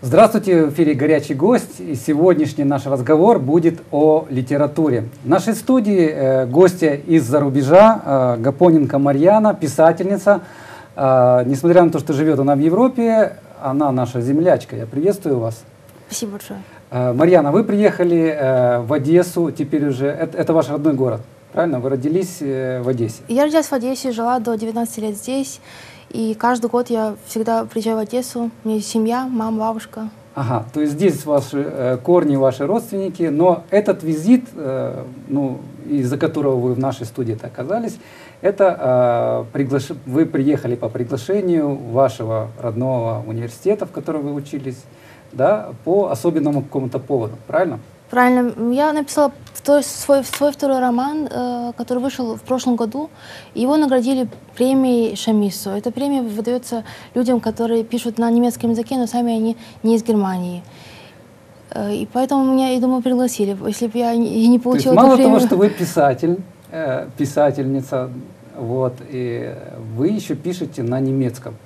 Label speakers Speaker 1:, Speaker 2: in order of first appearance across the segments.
Speaker 1: Здравствуйте, в эфире «Горячий гость». И сегодняшний наш разговор будет о литературе. В нашей студии э, гостья из-за рубежа э, Гапоненко Марьяна, писательница. Э, несмотря на то, что живет она в Европе, она наша землячка. Я приветствую вас.
Speaker 2: Спасибо большое.
Speaker 1: Э, Марьяна, вы приехали э, в Одессу, теперь уже, это, это ваш родной город, правильно? Вы родились э, в Одессе.
Speaker 2: Я родилась в Одессе, жила до 19 лет здесь. И каждый год я всегда приезжаю в Одессу. У меня семья, мама, бабушка.
Speaker 1: Ага, то есть здесь ваши э, корни, ваши родственники, но этот визит, э, ну, из-за которого вы в нашей студии оказались, это э, приглаш... вы приехали по приглашению вашего родного университета, в котором вы учились, да, по особенному какому-то поводу, правильно?
Speaker 2: Правильно. Я написала второй, свой, свой второй роман, э, который вышел в прошлом году. Его наградили премией Шамису. Эта премия выдается людям, которые пишут на немецком языке, но сами они не из Германии. Э, и поэтому меня, я думаю, пригласили. Если бы я не, не получила
Speaker 1: То есть, мало
Speaker 2: премию...
Speaker 1: того, что вы писатель, э, писательница, вот, и вы еще пишете на немецком.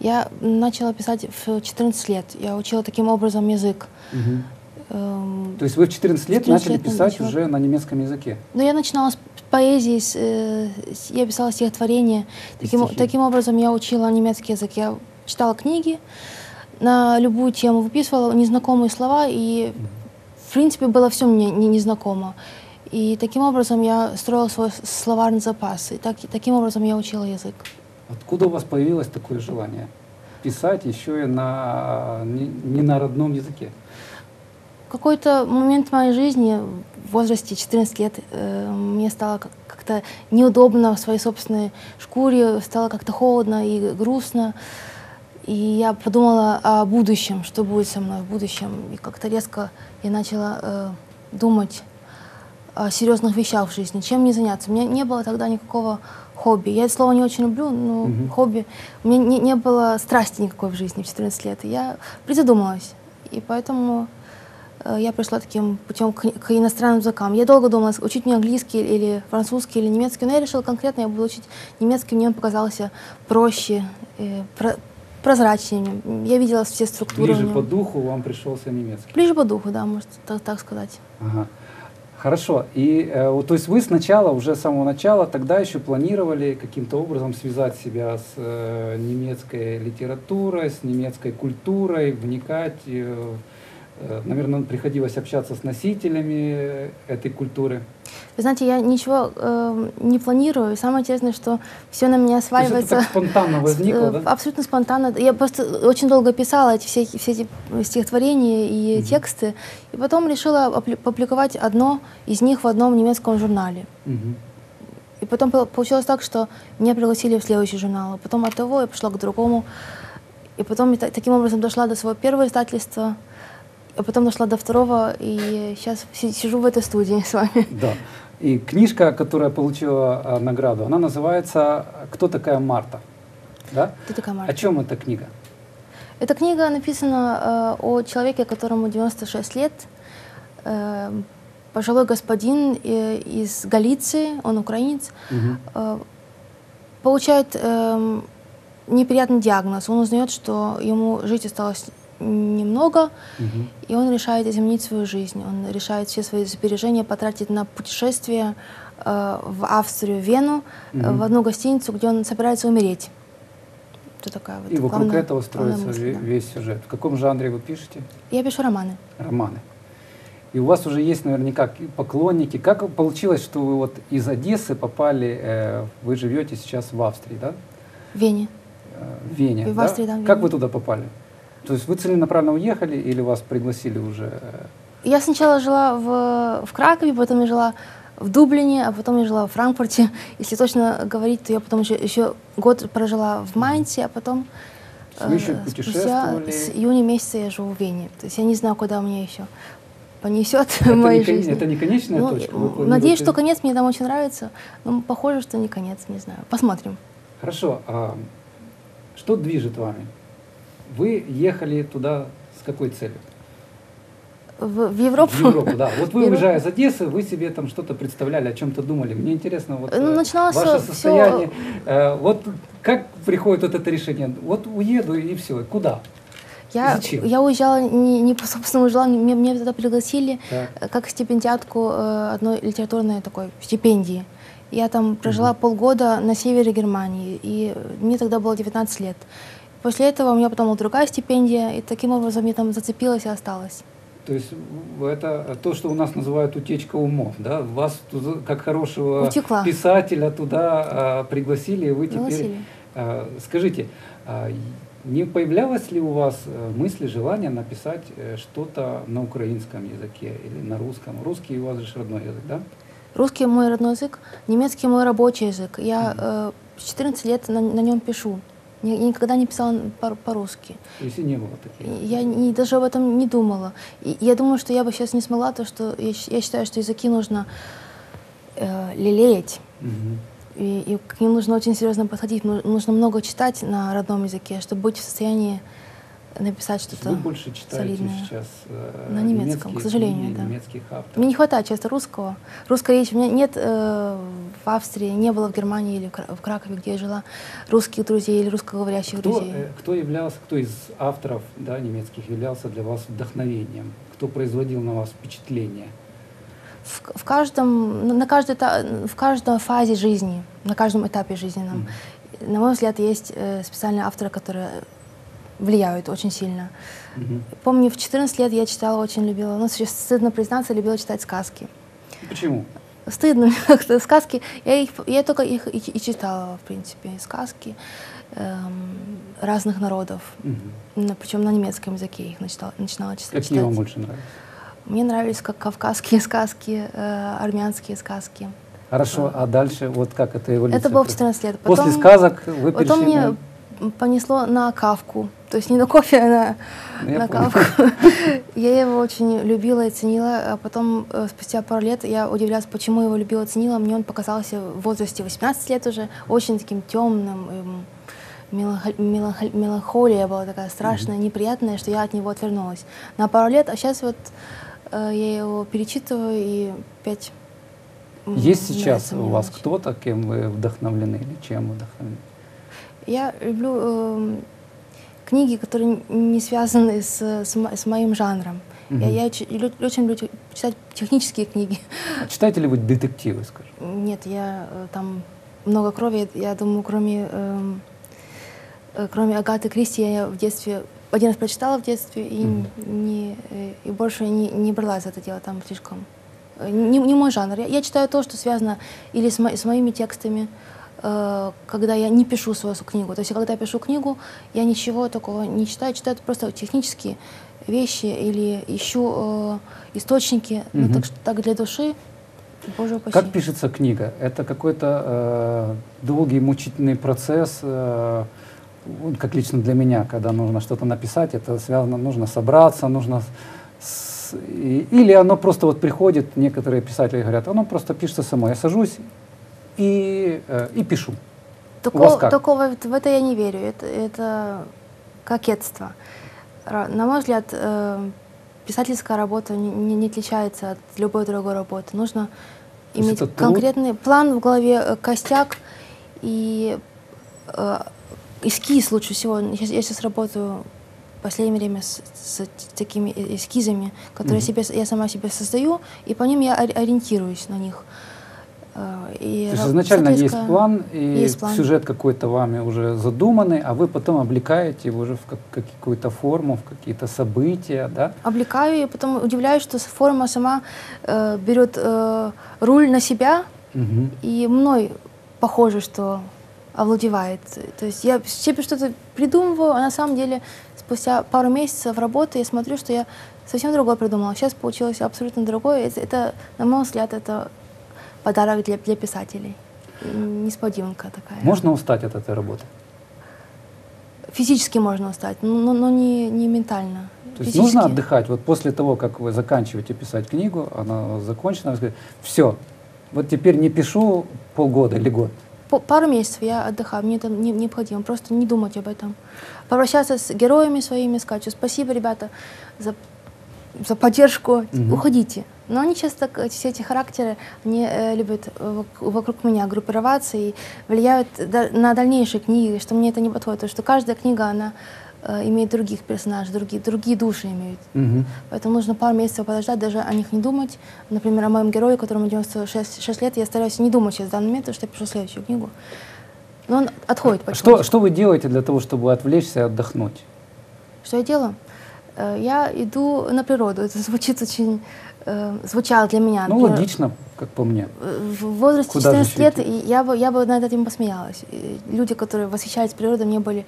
Speaker 2: Я начала писать в 14 лет. Я учила таким образом язык. Эм,
Speaker 1: То есть вы в 14 лет
Speaker 2: 14
Speaker 1: начали
Speaker 2: лет
Speaker 1: писать
Speaker 2: начала.
Speaker 1: уже на немецком языке.
Speaker 2: Но я начинала с поэзии, с, э, с- я писала стихотворения.
Speaker 1: И
Speaker 2: Таким,
Speaker 1: стихи.
Speaker 2: таким образом я учила немецкий язык. Я читала книги на любую тему, выписывала незнакомые слова, и в принципе было все мне не- незнакомо. И таким образом я строила свой словарный запас. И так, таким образом я учила язык.
Speaker 1: Откуда у вас появилось такое желание писать еще и на не, не на родном языке?
Speaker 2: Какой-то момент в моей жизни, в возрасте 14 лет, э, мне стало как- как-то неудобно в своей собственной шкуре, стало как-то холодно и грустно. И я подумала о будущем, что будет со мной в будущем. И как-то резко я начала э, думать серьезных вещах в жизни, чем мне заняться. У меня не было тогда никакого хобби. Я это слово не очень люблю, но
Speaker 1: Мгм.
Speaker 2: хобби. У меня не, не было страсти никакой в жизни в 14 лет. И я призадумалась. И поэтому э, я пришла таким путем к, к иностранным языкам. Я долго думала, учить мне английский или французский или немецкий, но я решила конкретно, я буду учить немецкий, мне он показался проще, э, про- прозрачнее. Я видела все структуры.
Speaker 1: Ближе по духу вам пришелся немецкий.
Speaker 2: Ближе по духу, да, может так, так сказать.
Speaker 1: Ага. Хорошо. И э, то есть вы сначала, уже с самого начала, тогда еще планировали каким-то образом связать себя с э, немецкой литературой, с немецкой культурой, вникать. э, наверное, приходилось общаться с носителями этой культуры.
Speaker 2: Вы знаете, я ничего э, не планирую. Самое интересное, что все на меня
Speaker 1: есть это
Speaker 2: сваливается.
Speaker 1: так спонтанно возникло,
Speaker 2: Э,
Speaker 1: да?
Speaker 2: Абсолютно спонтанно. Я просто очень долго писала эти все, все эти стихотворения и
Speaker 1: Мгм.
Speaker 2: тексты, и потом решила опли- публиковать одно из них в одном немецком журнале.
Speaker 1: Мгм.
Speaker 2: И потом пол- получилось так, что меня пригласили в следующий журнал. А потом от того я пошла к другому. И потом я та- таким образом дошла до своего первого издательства, а потом дошла до второго, и сейчас сижу в этой студии с вами.
Speaker 1: Да. И книжка, которая получила а, награду, она называется «Кто такая Марта?» Да?
Speaker 2: Кто такая
Speaker 1: О
Speaker 2: Марта?
Speaker 1: чем эта книга?
Speaker 2: Эта книга написана э, о человеке, которому 96 лет, э, пожилой господин э, из Галиции, он украинец,
Speaker 1: Мгм.
Speaker 2: э, получает эм, неприятный диагноз. Он узнает, что ему жить осталось немного,
Speaker 1: Мгм.
Speaker 2: и он решает изменить свою жизнь. Он решает все свои сбережения потратить на путешествие э, в Австрию, в Вену, э,
Speaker 1: Мгм.
Speaker 2: в одну гостиницу, где он собирается умереть. Это такая вот
Speaker 1: И вокруг
Speaker 2: главная-
Speaker 1: этого строится
Speaker 2: мысль, да.
Speaker 1: весь сюжет. В каком жанре вы пишете?
Speaker 2: Я пишу романы.
Speaker 1: Романы. И у вас уже есть наверняка поклонники. Как получилось, что вы вот из Одессы попали, э, вы живете сейчас в Австрии, да?
Speaker 2: В Вене.
Speaker 1: Э, в Вене.
Speaker 2: И в
Speaker 1: да?
Speaker 2: Австрии, да, в
Speaker 1: Как
Speaker 2: Вене.
Speaker 1: вы туда попали? То есть вы целенаправленно уехали или вас пригласили уже?
Speaker 2: Я сначала жила в, в Кракове, потом я жила в Дублине, а потом я жила в Франкфурте. Если точно говорить, то я потом еще, еще год прожила в Майнце, а потом
Speaker 1: Вы еще
Speaker 2: э, спустя с июня месяца я живу в Вене. То есть я не знаю, куда меня еще понесет
Speaker 1: Это
Speaker 2: моей
Speaker 1: не,
Speaker 2: жизни.
Speaker 1: это не конечная
Speaker 2: Ну,
Speaker 1: точка? Вы
Speaker 2: надеюсь, что конец мне там очень нравится, но похоже, что не конец, не знаю. Посмотрим.
Speaker 1: Хорошо. А что движет вами? Вы ехали туда с какой целью?
Speaker 2: В, в Европу.
Speaker 1: В Европу, да. Вот вы, уезжая из Одессы, вы себе там что-то представляли, о чем-то думали. Мне интересно, вот
Speaker 2: Ну,
Speaker 1: э,
Speaker 2: начиналось
Speaker 1: ваше состояние. э, вот как приходит вот это решение? Вот уеду и все. Куда?
Speaker 2: Я,
Speaker 1: Зачем?
Speaker 2: я уезжала не, не по собственному желанию, меня, меня туда пригласили
Speaker 1: Так.
Speaker 2: э, как стипендиатку одной литературной такой стипендии. Я там прожила полгода на севере Германии, и мне тогда было 19 лет. После этого у меня потом была другая стипендия, и таким образом я там зацепилась и осталась.
Speaker 1: То есть это то, что у нас называют утечка умов, да? Вас как хорошего
Speaker 2: Утекла.
Speaker 1: писателя туда а, пригласили, и вы теперь...
Speaker 2: Пригласили.
Speaker 1: А, скажите, а, не появлялось ли у вас э, мысли, желание написать э, что-то на украинском языке или на русском? Русский у вас же родной язык, да?
Speaker 2: Русский мой родной язык, немецкий мой рабочий язык. Я э, с 14 лет на, на нем пишу. Я, никогда не писала по- по-русски.
Speaker 1: То есть и не было таких?
Speaker 2: Я не, даже об этом не думала. И я думаю, что я бы сейчас не смогла, то что я, я считаю, что языки нужно э, лелеять.
Speaker 1: Мгм.
Speaker 2: И, и к ним нужно очень серьезно подходить. Ну- Нужно много читать на родном языке, чтобы быть в состоянии написать что-то.
Speaker 1: Вы больше читаете
Speaker 2: солидное.
Speaker 1: сейчас э,
Speaker 2: На немецком, к сожалению,
Speaker 1: книги,
Speaker 2: да.
Speaker 1: немецких авторов?
Speaker 2: Мне не хватает часто русского. Русской речи у меня нет э, в Австрии, не было в Германии или в Кра- в Кракове, где я жила, русских друзей или русскоговорящих
Speaker 1: Кто,
Speaker 2: друзей.
Speaker 1: э, кто являлся, кто из авторов да, немецких являлся для вас вдохновением? Кто производил на вас впечатление?
Speaker 2: в, в каждом, на- каждой, в каждой фазе жизни, на каждом этапе жизненном, на мой взгляд, есть э, специальные авторы, которые влияют очень сильно.
Speaker 1: Мгм.
Speaker 2: Помню, в 14 лет я читала, очень любила, ну, сейчас стыдно признаться, любила читать сказки.
Speaker 1: Почему?
Speaker 2: Стыдно сказки. Я, их, я только их и, и читала, в принципе, сказки эм, разных народов.
Speaker 1: Мгм.
Speaker 2: причем на немецком языке их начинала, начинала читать.
Speaker 1: Какие вам больше нравятся?
Speaker 2: Мне нравились как кавказские сказки, э, армянские сказки.
Speaker 1: Хорошо, а дальше вот как это эволюция?
Speaker 2: Это было в
Speaker 1: происходит?
Speaker 2: 14 лет.
Speaker 1: После
Speaker 2: Потом-
Speaker 1: сказок вы перешли
Speaker 2: Потом мне
Speaker 1: на...
Speaker 2: понесло на кавку. То есть не на кофе, а на,
Speaker 1: Ну,
Speaker 2: на кавку. Я его очень любила и ценила. А потом, э, спустя пару лет, я удивлялась, почему его любила и ценила. Мне он показался в возрасте 18 лет уже очень таким темным. эм, меланхо- меланхо- Меланхолия была такая страшная, неприятная, что я от него отвернулась. На пару лет, а сейчас вот э, я его перечитываю и опять м,
Speaker 1: Есть сейчас у вас кто-то, кем вы вдохновлены или чем вдохновлены?
Speaker 2: Я люблю эм, книги, которые не связаны с, с, с моим жанром. Я,
Speaker 1: Мгм.
Speaker 2: я лю- очень люблю читать технические книги.
Speaker 1: А Читаете ли вы детективы, скажем?
Speaker 2: Нет, я э, там много крови. Я думаю, кроме, эм, э, кроме Агаты Кристи, я в детстве один раз прочитала в детстве и,
Speaker 1: Мгм.
Speaker 2: не, э, и больше не, не бралась за это дело. Там слишком э, не, не мой жанр. Я, я читаю то, что связано или с, мо- с моими текстами, когда я не пишу свою книгу. То есть, когда я пишу книгу, я ничего такого не читаю, читаю просто технические вещи или ищу э, источники, ну,
Speaker 1: Мгм.
Speaker 2: так, так для души. Боже упаси.
Speaker 1: Как пишется книга? Это какой-то э, долгий мучительный процесс, э, как лично для меня, когда нужно что-то написать, это связано, нужно собраться, нужно... с- и- или оно просто вот приходит, некоторые писатели говорят, оно просто пишется само. Я сажусь и, э, и пишу.
Speaker 2: Такого, такого в это я не верю. Это, это кокетство. На мой взгляд, э, писательская работа не, не- отличается от любой другой работы. Нужно
Speaker 1: То
Speaker 2: иметь
Speaker 1: это труд?
Speaker 2: конкретный план в голове, э, костяк и э, эскиз лучше всего. Я сейчас, я сейчас работаю в последнее время с, с такими эскизами, которые
Speaker 1: Мгм.
Speaker 2: себе, я сама себе создаю, и по ним я ори- ориентируюсь на них. Э, И
Speaker 1: То есть изначально есть план, и
Speaker 2: есть план.
Speaker 1: сюжет какой-то вами уже задуманный, а вы потом облекаете его уже в как- как- какую-то форму, в какие-то события, да?
Speaker 2: облекаю и потом удивляюсь, что форма сама э, берет э, руль на себя,
Speaker 1: Мгм.
Speaker 2: и мной похоже, что овладевает. То есть я себе что-то придумываю, а на самом деле спустя пару месяцев работы я смотрю, что я совсем другое придумала. Сейчас получилось абсолютно другое. Это, это, на мой взгляд, это подарок для, для писателей. М, Несподиванка такая.
Speaker 1: Можно устать от этой работы?
Speaker 2: Физически можно устать, но, но- но не, не ментально.
Speaker 1: То есть
Speaker 2: Физически.
Speaker 1: нужно отдыхать. Вот после того, как вы заканчиваете писать книгу, она закончена, вы сказать, все, вот теперь не пишу полгода или год.
Speaker 2: Пару месяцев я отдыхаю, мне это не- необходимо, просто не думать об этом. Попрощаться с героями своими, сказать, спасибо, ребята, за, за поддержку,
Speaker 1: Мгм.
Speaker 2: уходите. Но они часто, все эти характеры, они э, любят э, вок- вокруг меня группироваться и влияют на дальнейшие книги, что мне это не подходит, потому что каждая книга, она э, имеют других персонажей, другие, другие души имеют.
Speaker 1: Мгм.
Speaker 2: Поэтому нужно пару месяцев подождать, даже о них не думать. Например, о моем герое, которому 96 6 лет, я стараюсь не думать сейчас в данный момент, потому что я пишу следующую книгу. Но он отходит
Speaker 1: Что,
Speaker 2: потихонечку.
Speaker 1: что вы делаете для того, чтобы отвлечься и отдохнуть?
Speaker 2: Что я делаю? Я иду на природу. Это звучит очень... э, звучало для меня.
Speaker 1: Ну,
Speaker 2: например,
Speaker 1: логично, как по мне.
Speaker 2: В возрасте
Speaker 1: Куда же
Speaker 2: 14 лет я бы, я бы над этим посмеялась. Люди, которые восхищались природой, мне были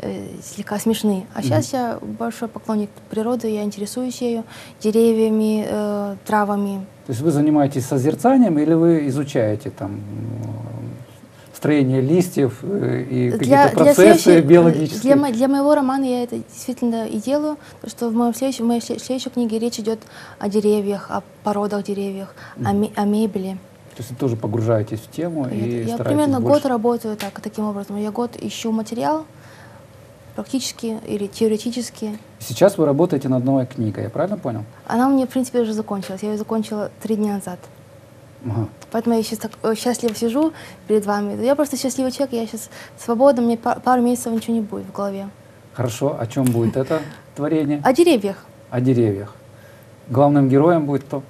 Speaker 2: э, слегка смешны. А сейчас я большой поклонник природы, я интересуюсь ею, деревьями, э, травами.
Speaker 1: То есть вы занимаетесь созерцанием или вы изучаете там м, строение листьев э, и какие-то процессы
Speaker 2: следующей-
Speaker 1: биологические?
Speaker 2: Для, для моего романа я это действительно и делаю, потому что в, моем следующем, в моей сле- следующей книге речь идет о деревьях, о породах деревьев, о, ме- о мебели.
Speaker 1: То есть вы тоже погружаетесь в тему и
Speaker 2: Я, я примерно
Speaker 1: больше...
Speaker 2: год работаю так, таким образом. Я год ищу материал, практически или теоретически.
Speaker 1: Сейчас вы работаете над новой книгой, я правильно понял?
Speaker 2: Она у меня, в принципе, уже закончилась. Я ее закончила три дня назад.
Speaker 1: Ага.
Speaker 2: Поэтому я сейчас так счастливо сижу перед вами. Я просто счастливый человек, я сейчас свободна, мне па- пару месяцев ничего не будет в голове.
Speaker 1: Хорошо, о чем будет это творение?
Speaker 2: О деревьях.
Speaker 1: О деревьях. Главным героем будет кто?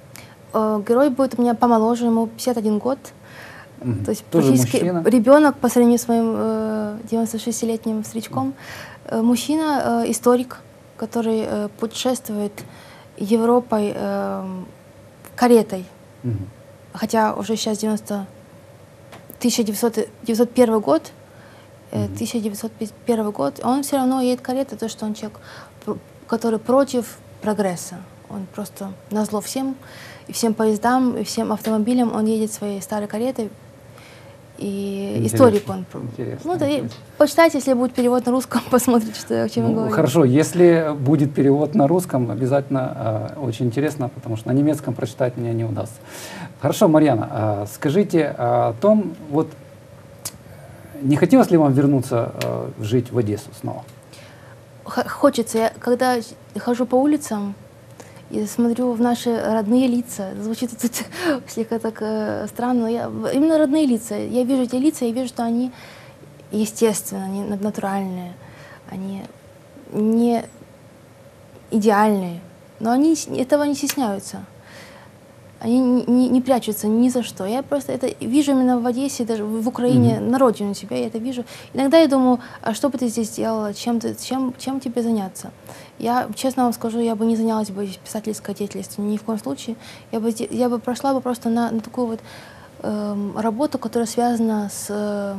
Speaker 2: Э, Герой будет у меня помоложе, ему 51 год. То есть
Speaker 1: Тоже
Speaker 2: практически
Speaker 1: мужчина?
Speaker 2: ребенок по сравнению с моим э, 96-летним старичком. Э, мужчина, э, историк, который э, путешествует Европой э, каретой.
Speaker 1: Мгм.
Speaker 2: Хотя уже сейчас 90... 1901 год, э, 1901 год, он все равно едет каретой, то, что он человек, который против прогресса. Он просто назло всем, и всем поездам, и всем автомобилям, он едет своей старой каретой. И
Speaker 1: Интересно,
Speaker 2: историк он.
Speaker 1: интересно,
Speaker 2: Ну, да, и почитайте, если будет перевод на русском, посмотрите, что, о чем я
Speaker 1: Ну,
Speaker 2: говорю.
Speaker 1: хорошо, если будет перевод на русском, обязательно э, очень интересно, потому что на немецком прочитать мне не удастся. Хорошо, Марьяна, а скажите о том, вот не хотелось ли вам вернуться э, жить в Одессу снова?
Speaker 2: Х- Хочется. Я, когда хожу по улицам и смотрю в наши родные лица, звучит это слегка так э, странно, но я, именно родные лица. Я вижу эти лица, я вижу, что они естественные, они на- натуральные, они не идеальные, но они этого не стесняются. Они не, не- не прячутся ни за что. Я просто это вижу именно в Одессе, даже в Украине, на родине у себя, я это вижу. Иногда я думаю, а что бы ты здесь делала, чем, ты, чем, чем тебе заняться? Я, честно вам скажу, я бы не занялась бы писательской деятельностью ни в коем случае. Я бы, я бы прошла бы просто на, на такую вот эм, работу, которая связана с, э,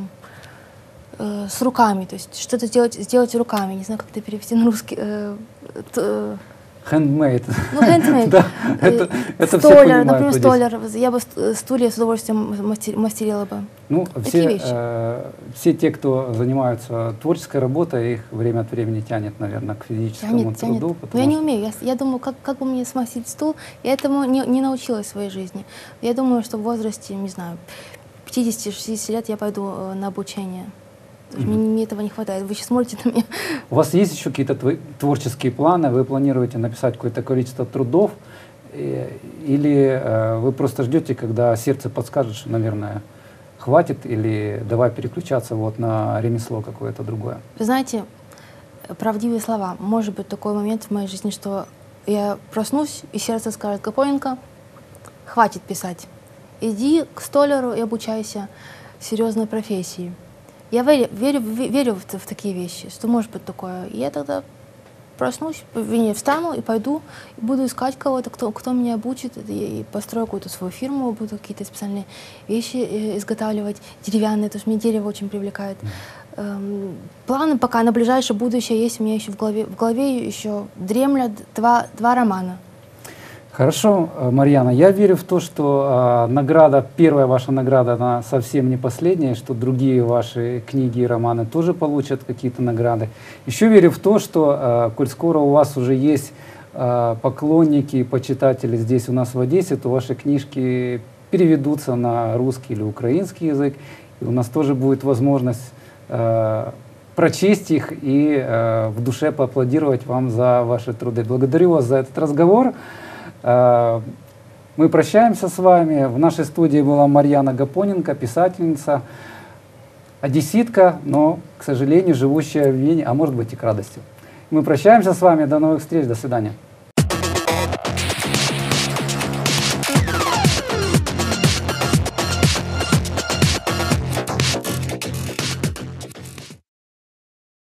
Speaker 2: э, с руками, то есть что-то сделать, сделать руками, не знаю, как это перевести на русский. э, т- э,
Speaker 1: Handmade.
Speaker 2: ну, handmade.
Speaker 1: Да,
Speaker 2: Э,
Speaker 1: это, это все
Speaker 2: столяр,
Speaker 1: понимают
Speaker 2: например, столяр. Я бы ст- стулья с удовольствием мастер- мастерила бы.
Speaker 1: Ну,
Speaker 2: Такие
Speaker 1: все,
Speaker 2: вещи.
Speaker 1: э, все те, кто занимаются творческой работой, их время от времени тянет, наверное, к физическому
Speaker 2: Тянет, тянет.
Speaker 1: труду.
Speaker 2: Но я не умею. Я, думаю, как, как бы мне смастерить стул, я этому не, не научилась в своей жизни. Я думаю, что в возрасте, не знаю, 50-60 лет я пойду э, на обучение. Что мне, этого не хватает. Вы сейчас смотрите на меня.
Speaker 1: У вас есть еще какие-то тво- творческие планы? Вы планируете написать какое-то количество трудов? э, Или э, вы просто ждете, когда сердце подскажет, что, наверное, хватит, или давай переключаться вот на ремесло какое-то другое?
Speaker 2: Вы знаете, правдивые слова. Может быть такой момент в моей жизни, что я проснусь, и сердце скажет, Гапоненко, хватит писать. Иди к столяру и обучайся серьезной профессии. Я верю, верю, ве- верю в, такие вещи, что может быть такое. И я тогда проснусь, вернее, встану и пойду, и буду искать кого-то, кто, кто меня обучит, и, и построю какую-то свою фирму, буду какие-то специальные вещи э, изготавливать, деревянные, потому что мне дерево очень привлекает. Эм, планы пока на ближайшее будущее есть у меня еще в голове. В голове еще дремлят два, два романа.
Speaker 1: Хорошо, э, Марьяна, я верю в то, что э, награда, первая ваша награда, она совсем не последняя, что другие ваши книги и романы тоже получат какие-то награды. Еще верю в то, что, э, коль скоро у вас уже есть э, поклонники и почитатели здесь у нас в Одессе, то ваши книжки переведутся на русский или украинский язык, и у нас тоже будет возможность э, прочесть их и э, в душе поаплодировать вам за ваши труды. Благодарю вас за этот разговор. Э, Мы прощаемся с вами. В нашей студии была Марьяна Гапоненко, писательница, одесситка, но, к сожалению, живущая в Вене, а может быть и к радости. Мы прощаемся с вами. До новых встреч. До свидания.